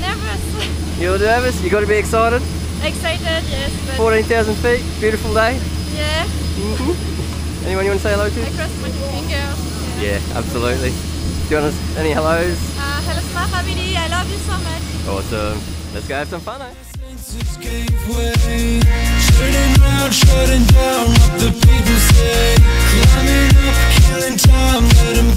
nervous? You're nervous? You got to be excited. Excited, yes. But 14,000 feet, beautiful day. yeah, Mm -hmm. Anyone you want to say hello to? I crossed my fingers. Yeah, absolutely. Do you want us any hellos? Uh, hello, Smart Family. I love you so much. Awesome. Let's go have some fun, eh? Senses gave way, turning round, shutting down what the people say. Climbing up, killing time, let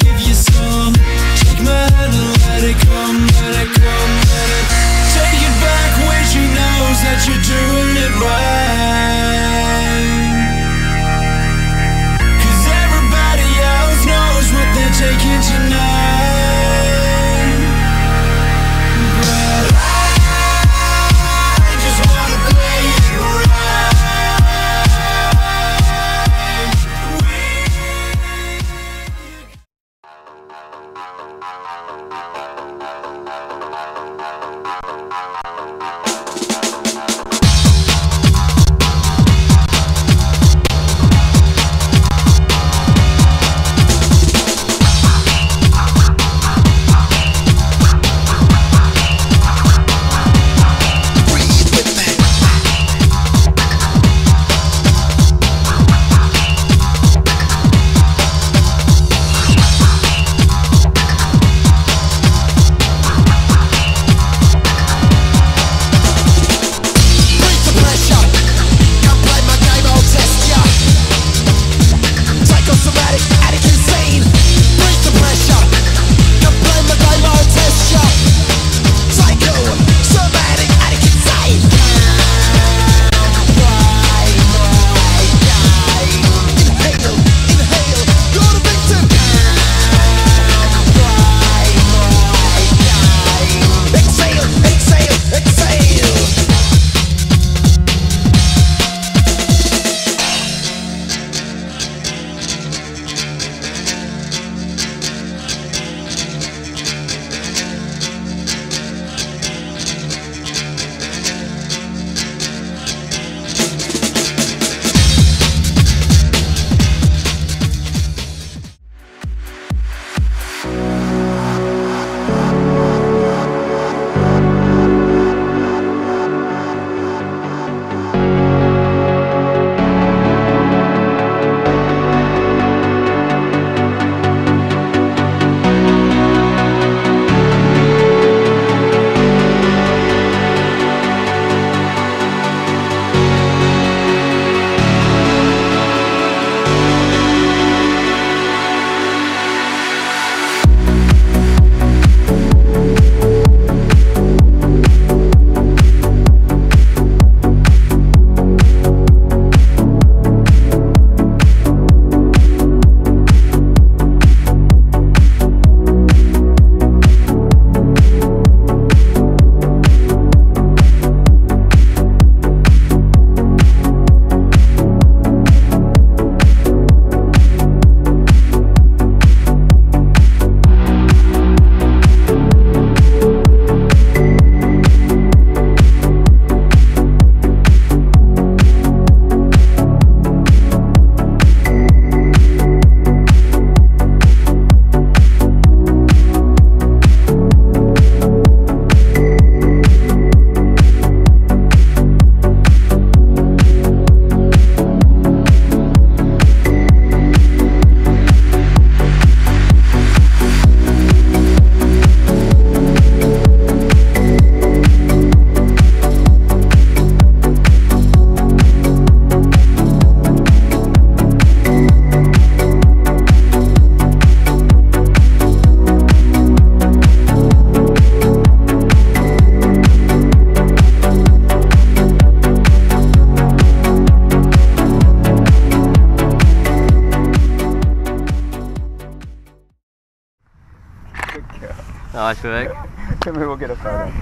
Nice work. Then we will get a photo.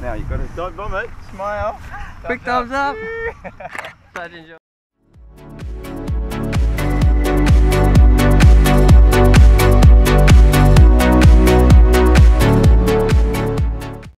Now you've got to don't vomit, smile. Quick thumbs up. Glad you enjoyed.